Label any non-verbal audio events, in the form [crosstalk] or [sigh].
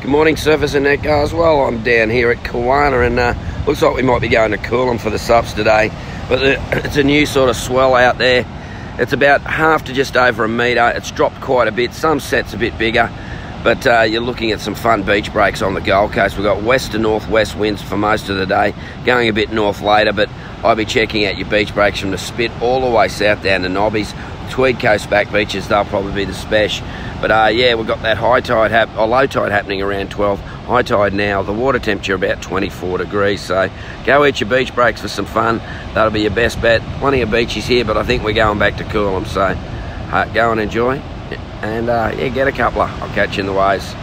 Good morning, surfers and net guys. Well, I'm down here at Kawana, and uh, looks like we might be going to Coolum for the subs today. But [clears throat] it's a new sort of swell out there. It's about half to just over a metre. It's dropped quite a bit. Some sets a bit bigger, but uh, you're looking at some fun beach breaks on the Gold Coast. We've got west to northwest winds for most of the day, going a bit north later, but I'll be checking out your beach breaks from the Spit all the way south down to Nobbies. Tweed Coast back beaches, they'll probably be the special. But uh, yeah, we've got that high tide, hap- or low tide happening around 12. High tide now, the water temperature about 24 degrees. So go eat your beach breaks for some fun. That'll be your best bet. Plenty of beaches here, but I think we're going back to Coolum. So uh, go and enjoy. And uh, yeah, get a couple. I'll catch you in the waves.